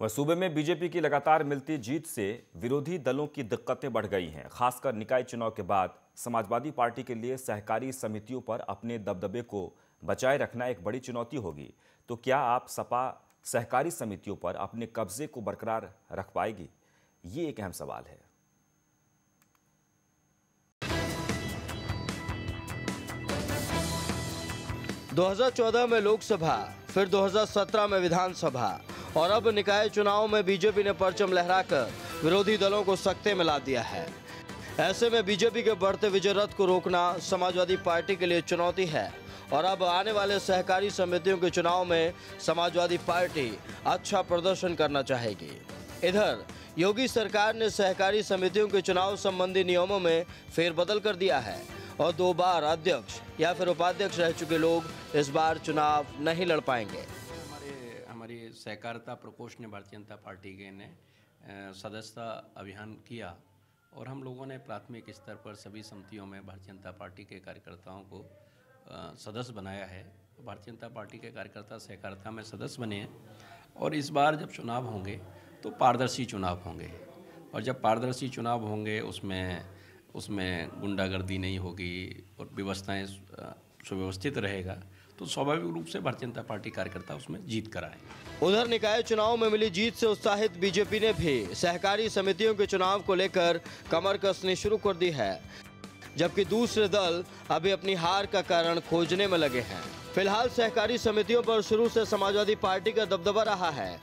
वह सूबे में बीजेपी की लगातार मिलती जीत से विरोधी दलों की दिक्कतें बढ़ गई हैं, खासकर निकाय चुनाव के बाद। समाजवादी पार्टी के लिए सहकारी समितियों पर अपने दबदबे को बचाए रखना एक बड़ी चुनौती होगी। तो क्या आप सपा सहकारी समितियों पर अपने कब्जे को बरकरार रख पाएगी? ये एक अहम सवाल है। 2014 में लोकसभा, फिर 2017 में विधानसभा। और अब निकाय चुनाव में बीजेपी ने परचम लहराकर विरोधी दलों को सख्ते में ला दिया है। ऐसे में बीजेपी के बढ़ते विजय रथ को रोकना समाजवादी पार्टी के लिए चुनौती है। और अब आने वाले सहकारी समितियों के चुनाव में समाजवादी पार्टी अच्छा प्रदर्शन करना चाहेगी। इधर, योगी सरकार ने सहकारी समितियों के चुनाव संबंधी नियमों में फेरबदल कर दिया है और दो बार अध्यक्ष या फिर उपाध्यक्ष रह चुके लोग इस बार चुनाव नहीं लड़ पाएँगे। हमारे सहकारिता प्रकोष्ठ ने भारतीय जनता पार्टी के ने सदस्यता अभियान किया और हम लोगों ने प्राथमिक स्तर पर सभी समितियों में भारतीय जनता पार्टी के कार्यकर्ताओं को सदस्य बनाया है। भारतीय जनता पार्टी के कार्यकर्ता सहकारिता में सदस्य बने हैं और इस बार जब चुनाव होंगे तो पारदर्शी चुनाव होंगे और जब पारदर्शी चुनाव होंगे उसमें उसमें गुंडागर्दी नहीं होगी और व्यवस्थाएँ सुव्यवस्थित रहेगा तो स्वाभाविक रूप से भारतीय जनता पार्टी कार्यकर्ता उसमें जीत कर आएँगे उधर निकाय चुनाव में मिली जीत से उत्साहित बीजेपी ने भी सहकारी समितियों के चुनाव को लेकर कमर कसनी शुरू कर दी है जबकि दूसरे दल अभी अपनी हार का कारण खोजने में लगे हैं। फ़िलहाल सहकारी समितियों पर शुरू से समाजवादी पार्टी का दबदबा रहा है।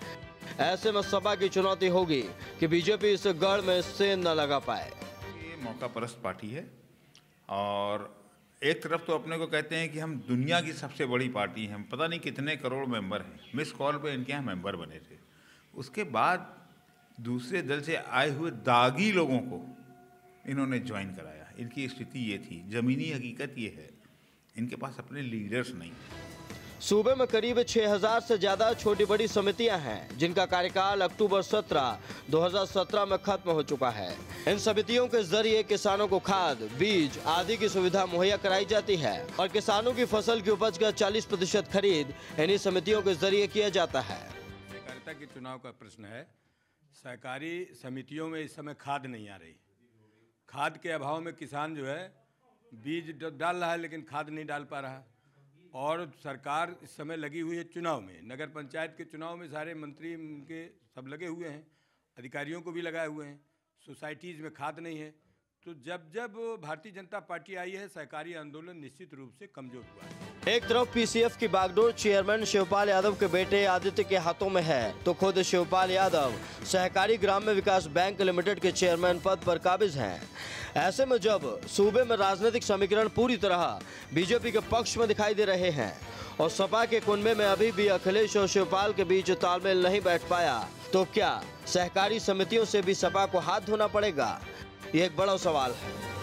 ऐसे में सपा की चुनौती होगी कि बीजेपी इस गढ़ में सेंध न लगा पाए। ये मौका परस्त पार्टी है और एक तरफ़ तो अपने को कहते हैं कि हम दुनिया की सबसे बड़ी पार्टी हैं, हम पता नहीं कितने करोड़ मेंबर हैं। मिस कॉल पे इनके यहाँ मेंबर बने थे। उसके बाद दूसरे दल से आए हुए दागी लोगों को इन्होंने ज्वाइन कराया। इनकी स्थिति ये थी, ज़मीनी हकीकत ये है, इनके पास अपने लीडर्स नहीं सूबे में करीब 6000 से ज़्यादा छोटी बड़ी समितियाँ हैं जिनका कार्यकाल अक्टूबर 17, 2017 में खत्म हो चुका है। इन समितियों के ज़रिए किसानों को खाद बीज आदि की सुविधा मुहैया कराई जाती है और किसानों की फ़सल की उपज का 40 प्रतिशत खरीद इन्हीं समितियों के ज़रिए किया जाता है। सहकारिता के चुनाव का प्रश्न है सहकारी समितियों में इस समय खाद नहीं आ रही। खाद के अभाव में किसान जो है बीज डाल रहा है लेकिन खाद नहीं डाल पा रहा। और सरकार इस समय लगी हुई है चुनाव में। नगर पंचायत के चुनाव में सारे मंत्री के सब लगे हुए हैं, अधिकारियों को भी लगाए हुए हैं, सोसाइटीज़ में खाद नहीं है तो जब जब भारतीय जनता पार्टी आई है, सहकारी आंदोलन निश्चित रूप से कमज़ोर हुआ है। एक तरफ़ पीसीएफ की बागडोर चेयरमैन शिवपाल यादव के बेटे आदित्य के हाथों में है तो खुद शिवपाल यादव सहकारी ग्राम्य विकास बैंक लिमिटेड के चेयरमैन पद पर काबिज हैं। ऐसे में जब सूबे में राजनीतिक समीकरण पूरी तरह बीजेपी के पक्ष में दिखाई दे रहे हैं, और सपा के कुनबे में अभी भी अखिलेश और शिवपाल के बीच तालमेल नहीं बैठ पाया तो क्या सहकारी समितियों से भी सपा को हाथ धोना पड़ेगा? ये एक बड़ा सवाल है।